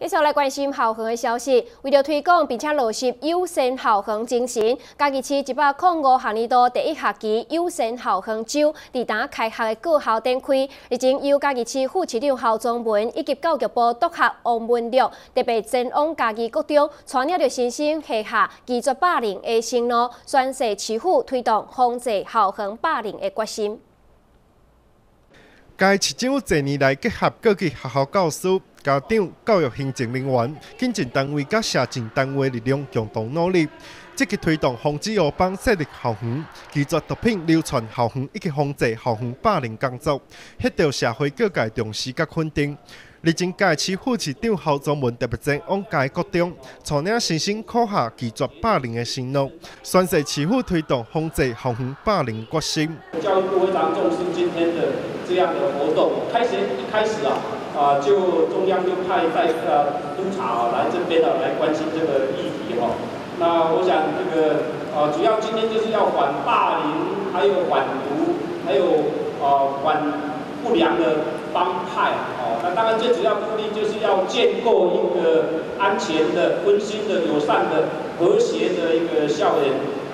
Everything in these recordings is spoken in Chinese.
继续来关心校园的消息，为了推广并且落实优先校园精神，嘉义市一百零五学年度第一学期优先校园周伫当开学的各校展开，日前由嘉义市副市长校宗文以及教育部督学王文乐特别前往嘉义国中，传了着新生下下拒绝霸凌的承诺，宣誓市府推动防治校园霸凌的决心。该市长近年来结合各级学校教师、家长、教育行政人员、行政单位甲社政单位力量共同努力，积极推动防止恶帮设立校园、拒绝毒品流传校园以及防治校园霸凌工作，获得社会各界重视甲肯定。日前，该市副市长侯宗文特别前往该国中，带领新生考下拒绝霸凌的承诺，宣誓市府推动防治校园霸凌决心。教育部非常重视今天的这样的活动。开始一开始啊，啊，就中央就派在呃督察啊来这边啊来关心这个议题哈。那我想这个啊，主要今天就是要反霸凌，还有反毒，还有啊反不良的帮派。哦那当然，最主要目的就是要建构一个安全的、温馨的、友善的、和谐的一个校园。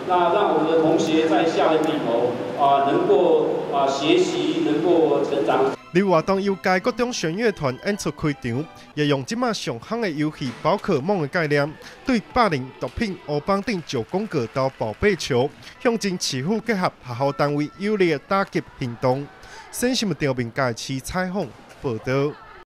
那让我们的同学在校园里头啊，能够啊学习，能够成长。另活动由该各种弦乐团演出开场，也用即马上行的游戏宝可梦的概念，对霸凌、毒品、乌帮等九宫格到宝贝球，向前持府结合学校单位有力的打击行动。新新闻调频，介市采访报道。